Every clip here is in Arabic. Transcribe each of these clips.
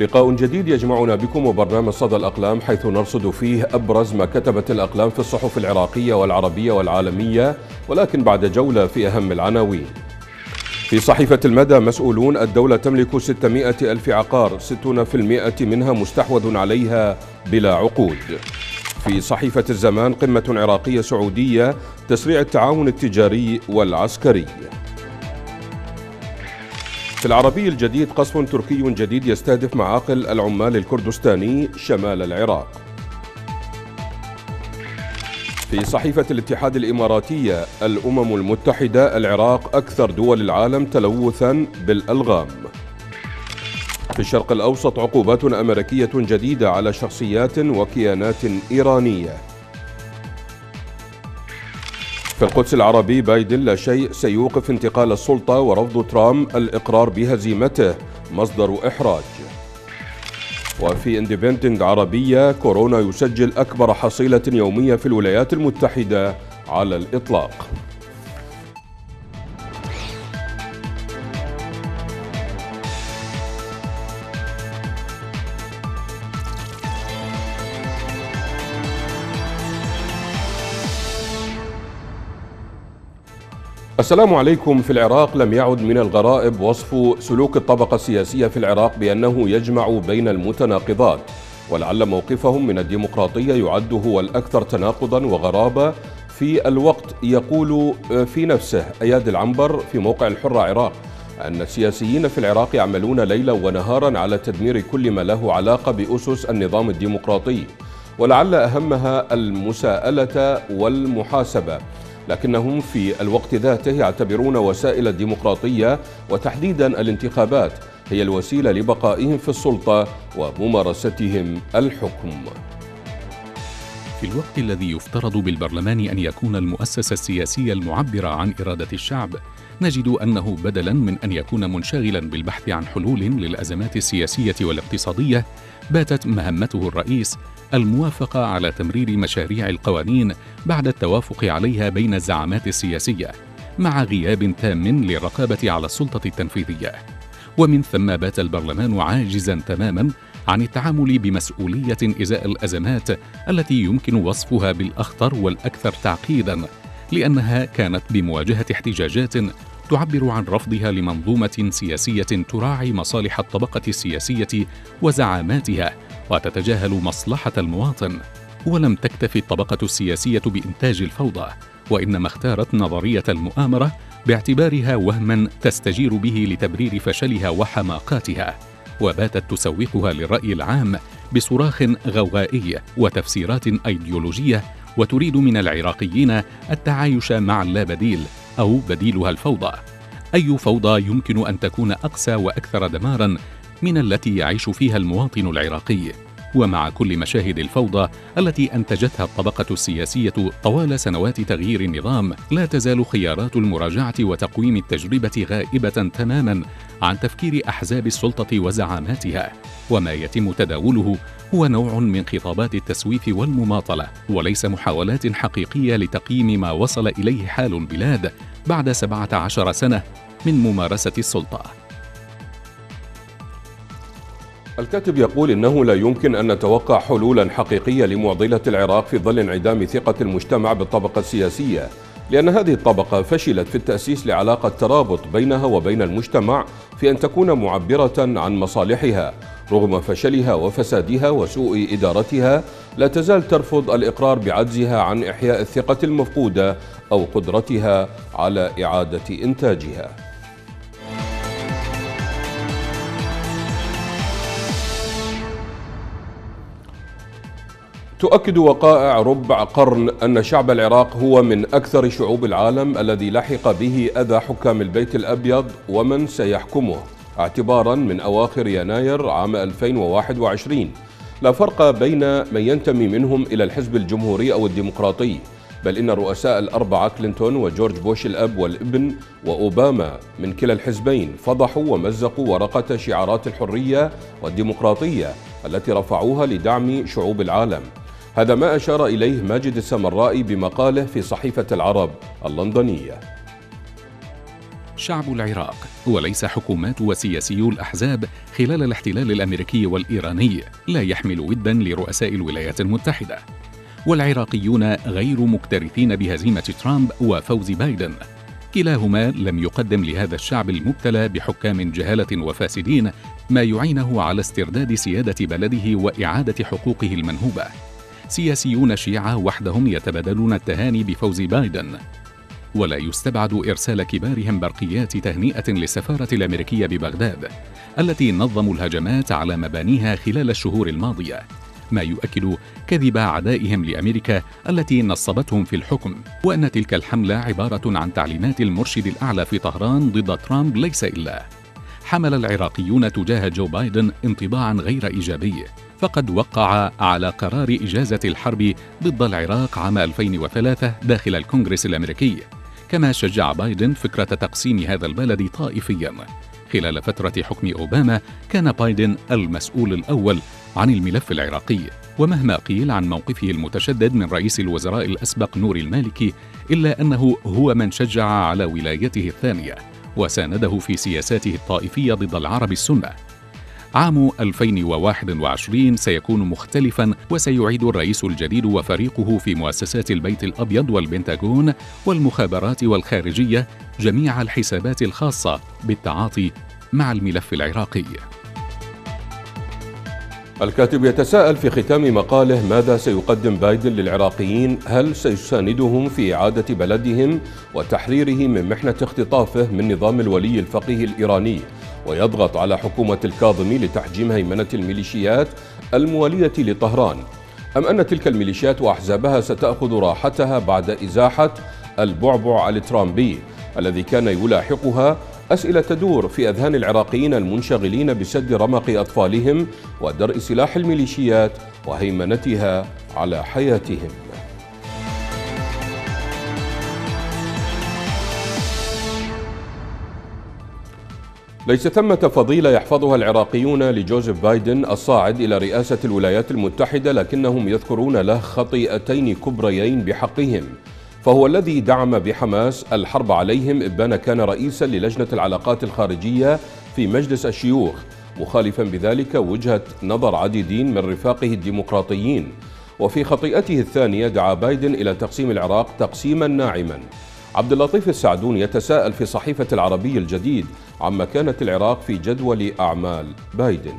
لقاء جديد يجمعنا بكم وبرنامج صدى الأقلام حيث نرصد فيه أبرز ما كتبت الأقلام في الصحف العراقية والعربية والعالمية ولكن بعد جولة في أهم العناوين. في صحيفة المدى مسؤولون الدولة تملك 600 ألف عقار 60% منها مستحوذ عليها بلا عقود. في صحيفة الزمان قمة عراقية سعودية تسريع التعاون التجاري والعسكري. في العربي الجديد قصف تركي جديد يستهدف معاقل العمال الكردستاني شمال العراق. في صحيفة الاتحاد الإماراتية الأمم المتحدة العراق أكثر دول العالم تلوثا بالألغام. في الشرق الأوسط عقوبات أمريكية جديدة على شخصيات وكيانات إيرانية. في القدس العربي بايدن لا شيء سيوقف انتقال السلطة ورفض ترامب الإقرار بهزيمته. مصدر إحراج. وفي اندبندنت عربية كورونا يسجل أكبر حصيلة يومية في الولايات المتحدة على الإطلاق. السلام عليكم. في العراق لم يعد من الغرائب وصف سلوك الطبقة السياسية في العراق بأنه يجمع بين المتناقضات ولعل موقفهم من الديمقراطية يعد هو الأكثر تناقضا وغرابة في الوقت يقول في نفسه أياد العنبر في موقع الحرة عراق أن السياسيين في العراق يعملون ليلا ونهارا على تدمير كل ما له علاقة بأسس النظام الديمقراطي ولعل أهمها المساءلة والمحاسبة. لكنهم في الوقت ذاته يعتبرون وسائل الديمقراطية وتحديدا الانتخابات هي الوسيلة لبقائهم في السلطة وممارستهم الحكم. في الوقت الذي يفترض بالبرلمان أن يكون المؤسسة السياسية المعبرة عن إرادة الشعب نجد أنه بدلا من أن يكون منشغلا بالبحث عن حلول للأزمات السياسية والاقتصادية باتت مهمته الرئيس الموافقة على تمرير مشاريع القوانين بعد التوافق عليها بين الزعامات السياسية مع غياب تام للرقابة على السلطة التنفيذية. ومن ثم بات البرلمان عاجزا تماما عن التعامل بمسؤولية إزاء الأزمات التي يمكن وصفها بالأخطر والأكثر تعقيدا لأنها كانت بمواجهة احتجاجات تعبر عن رفضها لمنظومة سياسية تراعي مصالح الطبقة السياسية وزعاماتها وتتجاهل مصلحة المواطن. ولم تكتف الطبقة السياسية بإنتاج الفوضى وإنما اختارت نظرية المؤامرة باعتبارها وهما تستجير به لتبرير فشلها وحماقاتها. وباتت تسوقها للرأي العام بصراخ غوغائي وتفسيرات أيديولوجية وتريد من العراقيين التعايش مع اللابديل. أو بديلها الفوضى. أي فوضى يمكن أن تكون أقسى وأكثر دمارا من التي يعيش فيها المواطن العراقي. ومع كل مشاهد الفوضى التي أنتجتها الطبقة السياسية طوال سنوات تغيير النظام لا تزال خيارات المراجعة وتقويم التجربة غائبة تماما عن تفكير أحزاب السلطة وزعاماتها. وما يتم تداوله هو نوع من خطابات التسويف والمماطلة وليس محاولات حقيقية لتقييم ما وصل إليه حال البلاد بعد سبعة عشر سنة من ممارسة السلطة. الكاتب يقول إنه لا يمكن أن نتوقع حلولا حقيقية لمعضلة العراق في ظل انعدام ثقة المجتمع بالطبقة السياسية لأن هذه الطبقة فشلت في التأسيس لعلاقة ترابط بينها وبين المجتمع في أن تكون معبرة عن مصالحها رغم فشلها وفسادها وسوء إدارتها لا تزال ترفض الإقرار بعجزها عن إحياء الثقة المفقودة أو قدرتها على إعادة إنتاجها. تؤكد وقائع ربع قرن أن شعب العراق هو من أكثر شعوب العالم الذي لحق به أذى حكام البيت الأبيض ومن سيحكمه. اعتبارا من أواخر يناير عام 2021 لا فرق بين من ينتمي منهم إلى الحزب الجمهوري أو الديمقراطي بل إن الرؤساء الأربعة كلينتون وجورج بوش الأب والابن وأوباما من كلا الحزبين فضحوا ومزقوا ورقة شعارات الحرية والديمقراطية التي رفعوها لدعم شعوب العالم. هذا ما أشار إليه ماجد السمرائي بمقاله في صحيفة العرب اللندنية. شعب العراق وليس حكومات وسياسيو الأحزاب خلال الاحتلال الأمريكي والإيراني لا يحمل ودا لرؤساء الولايات المتحدة. والعراقيون غير مكترثين بهزيمة ترامب وفوز بايدن. كلاهما لم يقدم لهذا الشعب المبتلى بحكام جهالة وفاسدين ما يعينه على استرداد سيادة بلده وإعادة حقوقه المنهوبة. سياسيون شيعة وحدهم يتبادلون التهاني بفوز بايدن. ولا يستبعد إرسال كبارهم برقيات تهنئة للسفارة الأمريكية ببغداد التي نظموا الهجمات على مبانيها خلال الشهور الماضية ما يؤكد كذب عدائهم لأمريكا التي نصبتهم في الحكم. وأن تلك الحملة عبارة عن تعليمات المرشد الأعلى في طهران ضد ترامب ليس إلا. حمل العراقيون تجاه جو بايدن انطباعا غير إيجابي. فقد وقع على قرار إجازة الحرب ضد العراق عام 2003 داخل الكونغرس الأمريكي. كما شجع بايدن فكرة تقسيم هذا البلد طائفيا. خلال فترة حكم أوباما كان بايدن المسؤول الأول عن الملف العراقي. ومهما قيل عن موقفه المتشدد من رئيس الوزراء الأسبق نور المالكي إلا أنه هو من شجع على ولايته الثانية وسانده في سياساته الطائفية ضد العرب السنة. عام 2021 سيكون مختلفا وسيعيد الرئيس الجديد وفريقه في مؤسسات البيت الأبيض والبنتاغون والمخابرات والخارجية جميع الحسابات الخاصة بالتعاطي مع الملف العراقي. الكاتب يتساءل في ختام مقاله ماذا سيقدم بايدن للعراقيين؟ هل سيساندهم في إعادة بلدهم وتحريره من محنة اختطافه من نظام الولي الفقيه الإيراني؟ ويضغط على حكومة الكاظمي لتحجيم هيمنة الميليشيات الموالية لطهران. أم أن تلك الميليشيات وأحزابها ستأخذ راحتها بعد إزاحة البعبع الترامبي الذي كان يلاحقها أسئلة تدور في أذهان العراقيين المنشغلين بسد رمق أطفالهم ودرء سلاح الميليشيات وهيمنتها على حياتهم. ليس ثمة فضيلة يحفظها العراقيون لجوزيف بايدن الصاعد إلى رئاسة الولايات المتحدة لكنهم يذكرون له خطيئتين كبريين بحقهم. فهو الذي دعم بحماس الحرب عليهم إبان كان رئيسا للجنة العلاقات الخارجية في مجلس الشيوخ مخالفا بذلك وجهة نظر عديدين من رفاقه الديمقراطيين. وفي خطيئته الثانية دعا بايدن إلى تقسيم العراق تقسيما ناعما. عبد اللطيف السعدون يتساءل في صحيفة العربي الجديد عن مكانة العراق في جدول أعمال بايدن.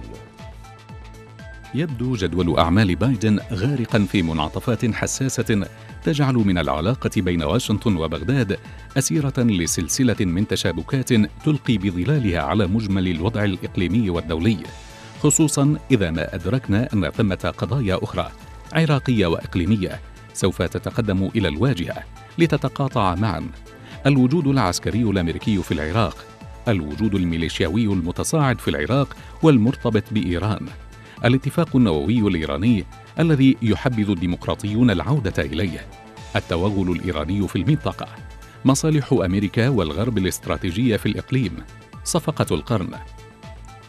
يبدو جدول أعمال بايدن غارقا في منعطفات حساسة تجعل من العلاقة بين واشنطن وبغداد أسيرة لسلسلة من تشابكات تلقي بظلالها على مجمل الوضع الإقليمي والدولي خصوصا إذا ما أدركنا أن ثمة قضايا أخرى عراقية وإقليمية سوف تتقدم إلى الواجهة. لتتقاطع معا. الوجود العسكري الأمريكي في العراق. الوجود الميليشياوي المتصاعد في العراق والمرتبط بإيران. الاتفاق النووي الإيراني الذي يحبذ الديمقراطيون العودة إليه. التوغل الإيراني في المنطقة. مصالح أمريكا والغرب الاستراتيجية في الإقليم. صفقة القرن.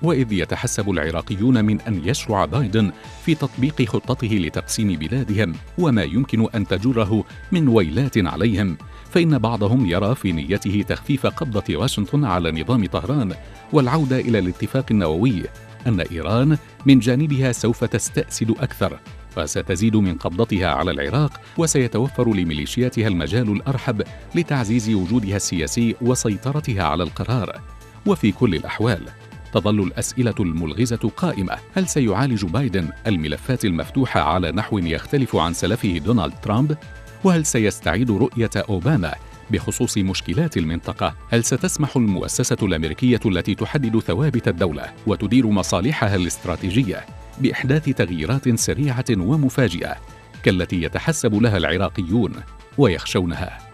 وإذ يتحسب العراقيون من أن يشرع بايدن في تطبيق خطته لتقسيم بلادهم وما يمكن أن تجره من ويلات عليهم فإن بعضهم يرى في نيته تخفيف قبضة واشنطن على نظام طهران والعودة إلى الاتفاق النووي أن إيران من جانبها سوف تستأسد أكثر وستزيد من قبضتها على العراق وسيتوفر لميليشياتها المجال الأرحب لتعزيز وجودها السياسي وسيطرتها على القرار. وفي كل الأحوال تظل الأسئلة الملغزة قائمة. هل سيعالج بايدن الملفات المفتوحة على نحو يختلف عن سلفه دونالد ترامب؟ وهل سيستعيد رؤية أوباما بخصوص مشكلات المنطقة؟ هل ستسمح المؤسسة الأمريكية التي تحدد ثوابت الدولة وتدير مصالحها الاستراتيجية بإحداث تغييرات سريعة ومفاجئة كالتي يتحسب لها العراقيون ويخشونها؟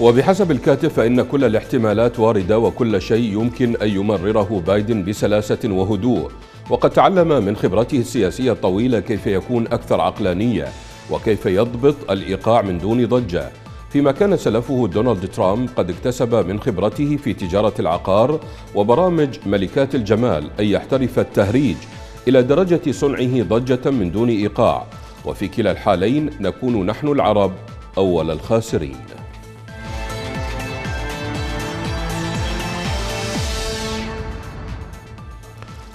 وبحسب الكاتب فإن كل الاحتمالات واردة وكل شيء يمكن أن يمرره بايدن بسلاسة وهدوء. وقد تعلم من خبرته السياسية الطويلة كيف يكون أكثر عقلانية وكيف يضبط الإيقاع من دون ضجة. فيما كان سلفه دونالد ترامب قد اكتسب من خبرته في تجارة العقار وبرامج ملكات الجمال أن يحترف التهريج إلى درجة صنعه ضجة من دون إيقاع. وفي كلا الحالين نكون نحن العرب أول الخاسرين.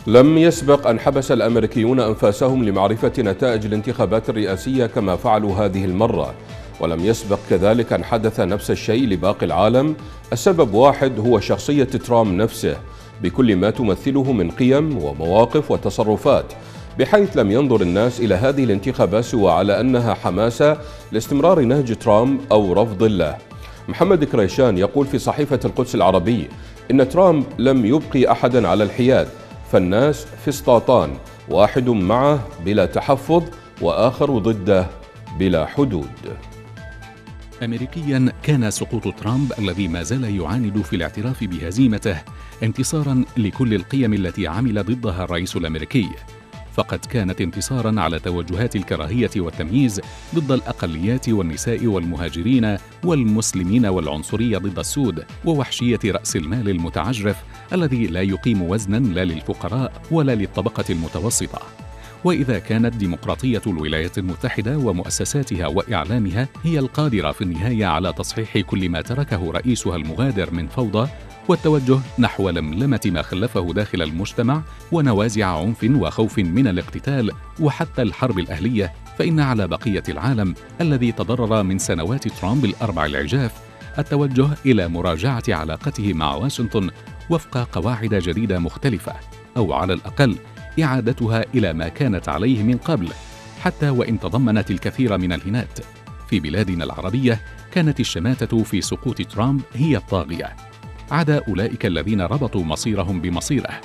لم يسبق أن حبس الأمريكيون أنفاسهم لمعرفة نتائج الانتخابات الرئاسية كما فعلوا هذه المرة. ولم يسبق كذلك أن حدث نفس الشيء لباقي العالم. السبب واحد هو شخصية ترامب نفسه. بكل ما تمثله من قيم ومواقف وتصرفات بحيث لم ينظر الناس إلى هذه الانتخابات سوى على أنها حماسة لاستمرار نهج ترامب أو رفض الله. محمد كريشان يقول في صحيفة القدس العربي إن ترامب لم يبقي أحدا على الحياد. فالناس فسطاطان واحد معه بلا تحفظ وآخر ضده بلا حدود. أمريكيا كان سقوط ترامب الذي ما زال يعاند في الاعتراف بهزيمته انتصارا لكل القيم التي عمل ضدها الرئيس الأمريكي. فقد كانت انتصارا على توجهات الكراهية والتمييز ضد الأقليات والنساء والمهاجرين والمسلمين والعنصرية ضد السود ووحشية رأس المال المتعجرف الذي لا يقيم وزنا لا للفقراء ولا للطبقة المتوسطة. وإذا كانت ديمقراطية الولايات المتحدة ومؤسساتها وإعلامها هي القادرة في النهاية على تصحيح كل ما تركه رئيسها المغادر من فوضى والتوجه نحو لملمة ما خلفه داخل المجتمع ونوازع عنف وخوف من الاقتتال وحتى الحرب الأهلية فإن على بقية العالم الذي تضرر من سنوات ترامب الأربع العجاف التوجه إلى مراجعة علاقته مع واشنطن وفق قواعد جديدة مختلفة أو على الأقل إعادتها إلى ما كانت عليه من قبل حتى وإن تضمنت الكثير من الهنات. في بلادنا العربية كانت الشماتة في سقوط ترامب هي الطاغية. عدا أولئك الذين ربطوا مصيرهم بمصيره.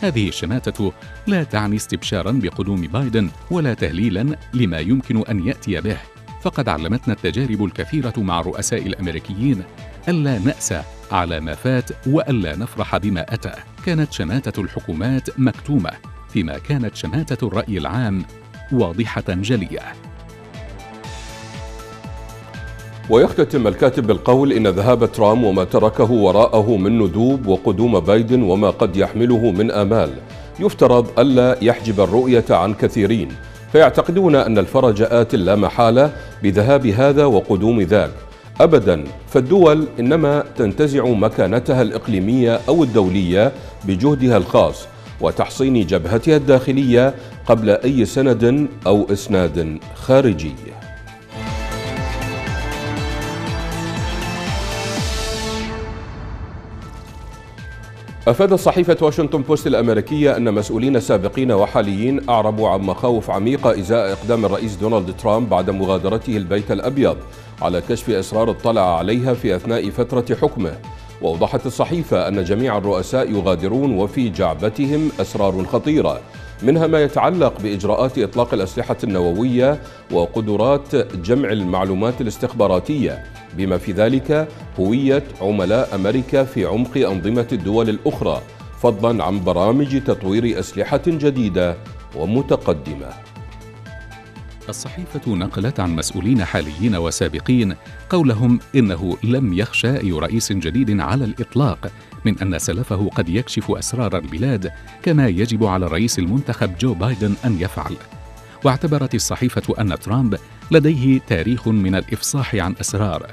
هذه الشماتة لا تعني استبشارا بقدوم بايدن ولا تهليلا لما يمكن أن يأتي به. فقد علمتنا التجارب الكثيرة مع الرؤساء الأمريكيين الا ناسى على ما فات والا نفرح بما أتى. كانت شماتة الحكومات مكتومة فيما كانت شماتة الرأي العام واضحة جلية. ويختتم الكاتب بالقول إن ذهاب ترامب وما تركه وراءه من ندوب وقدوم بايدن وما قد يحمله من آمال. يفترض ألا يحجب الرؤية عن كثيرين. فيعتقدون أن الفرج آت لا محالة بذهاب هذا وقدوم ذاك. أبدا فالدول إنما تنتزع مكانتها الإقليمية أو الدولية بجهدها الخاص وتحصين جبهتها الداخلية قبل أي سند أو إسناد خارجي. أفادت صحيفة واشنطن بوست الأمريكية أن مسؤولين سابقين وحاليين أعربوا عن مخاوف عميقة إزاء إقدام الرئيس دونالد ترامب بعد مغادرته البيت الأبيض على كشف أسرار اطلع عليها في أثناء فترة حكمه. وأوضحت الصحيفة أن جميع الرؤساء يغادرون وفي جعبتهم أسرار خطيرة. منها ما يتعلق بإجراءات إطلاق الأسلحة النووية وقدرات جمع المعلومات الاستخباراتية. بما في ذلك هوية عملاء أمريكا في عمق أنظمة الدول الأخرى فضلا عن برامج تطوير أسلحة جديدة ومتقدمة. الصحيفة نقلت عن مسؤولين حاليين وسابقين قولهم إنه لم يخشى أي رئيس جديد على الإطلاق من أن سلفه قد يكشف أسرار البلاد كما يجب على الرئيس المنتخب جو بايدن أن يفعل. واعتبرت الصحيفة أن ترامب لديه تاريخ من الإفصاح عن أسرار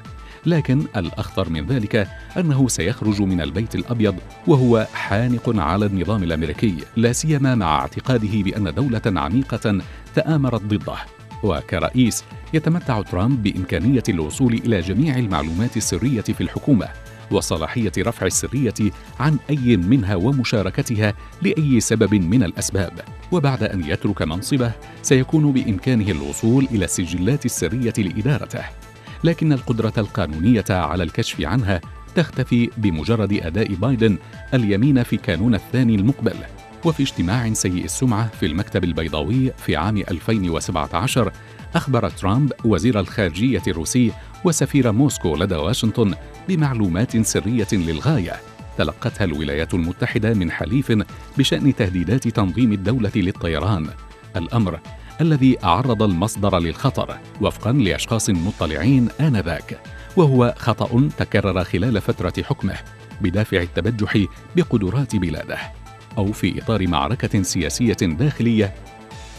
لكن الأخطر من ذلك أنه سيخرج من البيت الأبيض وهو حانق على النظام الأمريكي لا سيما مع اعتقاده بأن دولة عميقة تآمرت ضده. وكرئيس يتمتع ترامب بإمكانية الوصول إلى جميع المعلومات السرية في الحكومة. وصلاحية رفع السرية عن أي منها ومشاركتها لأي سبب من الأسباب. وبعد أن يترك منصبه سيكون بإمكانه الوصول إلى السجلات السرية لإدارته. لكن القدرة القانونية على الكشف عنها تختفي بمجرد أداء بايدن اليمين في كانون الثاني المقبل. وفي اجتماع سيء السمعة في المكتب البيضاوي في عام 2017 أخبر ترامب وزير الخارجية الروسي وسفير موسكو لدى واشنطن بمعلومات سرية للغاية. تلقتها الولايات المتحدة من حليف بشأن تهديدات تنظيم الدولة للطيران. الأمر الذي أعرض المصدر للخطر وفقا لأشخاص مطلعين آنذاك وهو خطأ تكرر خلال فترة حكمه بدافع التبجح بقدرات بلاده أو في إطار معركة سياسية داخلية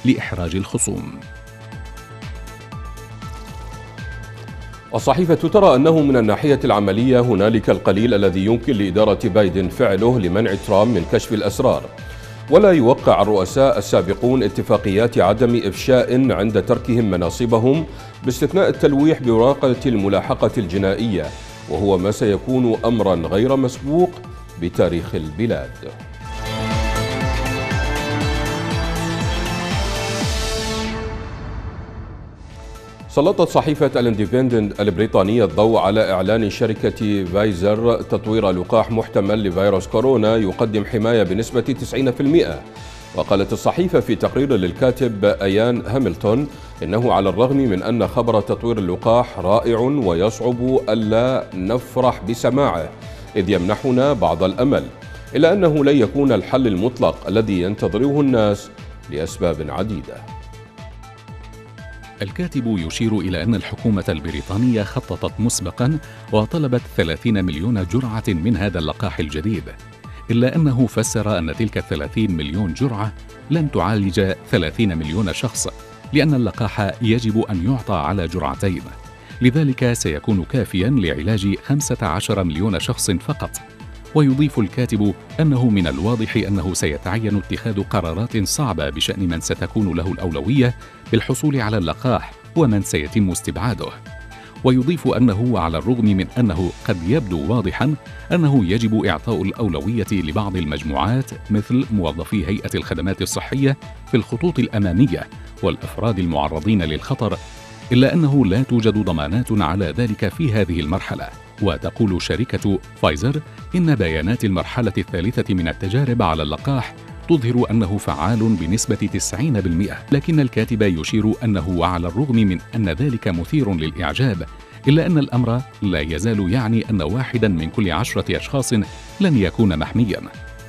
لإحراج الخصوم. الصحيفة ترى أنه من الناحية العملية هنالك القليل الذي يمكن لإدارة بايدن فعله لمنع ترامب من كشف الأسرار. ولا يوقع الرؤساء السابقون اتفاقيات عدم إفشاء عند تركهم مناصبهم باستثناء التلويح بورقة الملاحقة الجنائية وهو ما سيكون أمرا غير مسبوق بتاريخ البلاد. سلطت صحيفة الاندبندنت البريطانية الضوء على إعلان شركة فايزر تطوير لقاح محتمل لفيروس كورونا يقدم حماية بنسبة 90% وقالت الصحيفة في تقرير للكاتب أيان هاملتون إنه على الرغم من أن خبر تطوير اللقاح رائع ويصعب ألا نفرح بسماعه إذ يمنحنا بعض الأمل. إلا أنه لن يكون الحل المطلق الذي ينتظره الناس لأسباب عديدة. الكاتب يشير إلى أن الحكومة البريطانية خططت مسبقا وطلبت 30 مليون جرعة من هذا اللقاح الجديد إلا أنه فسر أن تلك 30 مليون جرعة لن تعالج 30 مليون شخص لأن اللقاح يجب أن يعطى على جرعتين. لذلك سيكون كافيا لعلاج 15 مليون شخص فقط. ويضيف الكاتب أنه من الواضح أنه سيتعين اتخاذ قرارات صعبة بشأن من ستكون له الأولوية بالحصول على اللقاح ومن سيتم استبعاده. ويضيف أنه على الرغم من أنه قد يبدو واضحا أنه يجب إعطاء الأولوية لبعض المجموعات مثل موظفي هيئة الخدمات الصحية في الخطوط الأمامية والأفراد المعرضين للخطر إلا أنه لا توجد ضمانات على ذلك في هذه المرحلة. وتقول شركة فايزر إن بيانات المرحلة الثالثة من التجارب على اللقاح تظهر أنه فعال بنسبة 90% لكن الكاتب يشير أنه وعلى الرغم من أن ذلك مثير للإعجاب إلا أن الأمر لا يزال يعني أن واحدا من كل عشرة أشخاص لن يكون محميا.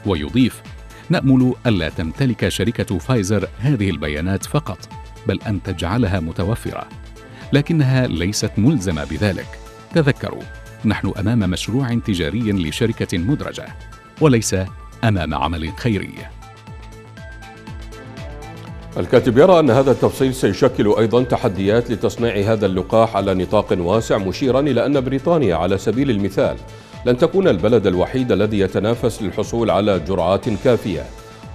ويضيف نأمل ألا تمتلك شركة فايزر هذه البيانات فقط بل أن تجعلها متوفرة لكنها ليست ملزمة بذلك. تذكروا نحن أمام مشروع تجاري لشركة مدرجة وليس أمام عمل خيري. الكاتب يرى أن هذا التفصيل سيشكل أيضا تحديات لتصنيع هذا اللقاح على نطاق واسع مشيرا إلى أن بريطانيا على سبيل المثال لن تكون البلد الوحيد الذي يتنافس للحصول على جرعات كافية.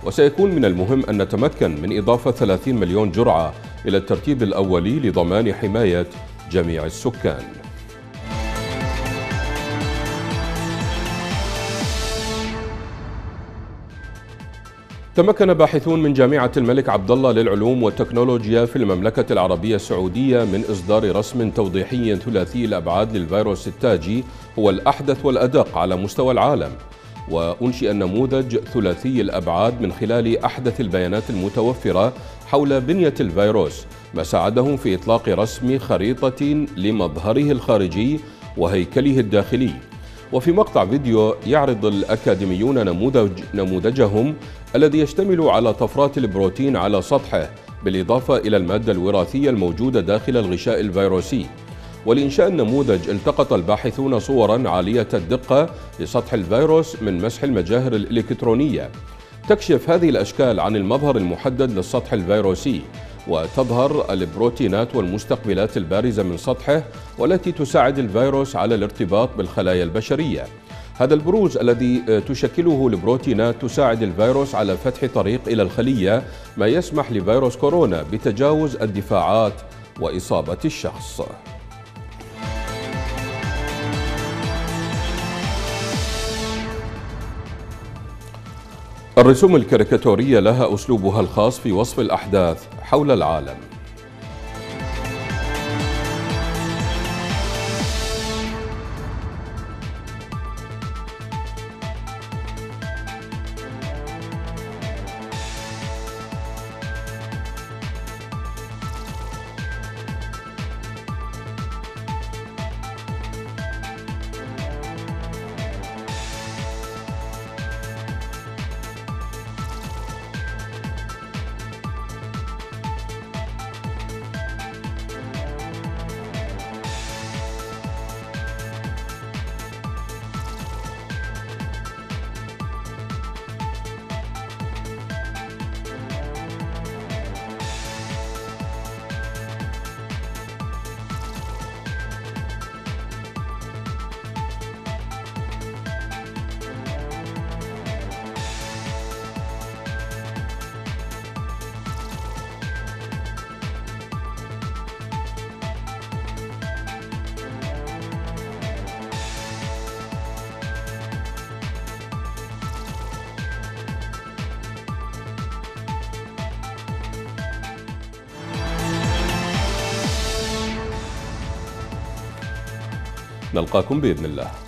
وسيكون من المهم أن نتمكن من إضافة 30 مليون جرعة إلى الترتيب الأولي لضمان حماية جميع السكان. تمكن باحثون من جامعة الملك عبد الله للعلوم والتكنولوجيا في المملكة العربية السعودية من إصدار رسم توضيحي ثلاثي الأبعاد للفيروس التاجي هو الأحدث والأدق على مستوى العالم. وأنشئ النموذج ثلاثي الأبعاد من خلال أحدث البيانات المتوفرة حول بنية الفيروس ما ساعدهم في إطلاق رسم خريطة لمظهره الخارجي وهيكله الداخلي. وفي مقطع فيديو يعرض الأكاديميون نموذج نموذجهم الذي يشتمل على طفرات البروتين على سطحه بالإضافة إلى المادة الوراثية الموجودة داخل الغشاء الفيروسي. ولإنشاء النموذج التقط الباحثون صورا عالية الدقة لسطح الفيروس من مسح المجاهر الإلكترونية. تكشف هذه الأشكال عن المظهر المحدد للسطح الفيروسي. وتظهر البروتينات والمستقبلات البارزة من سطحه والتي تساعد الفيروس على الارتباط بالخلايا البشرية. هذا البروز الذي تشكله البروتينات تساعد الفيروس على فتح طريق إلى الخلية ما يسمح لفيروس كورونا بتجاوز الدفاعات وإصابة الشخص. الرسوم الكاريكاتورية لها أسلوبها الخاص في وصف الأحداث. حول العالم. نلقاكم بإذن الله.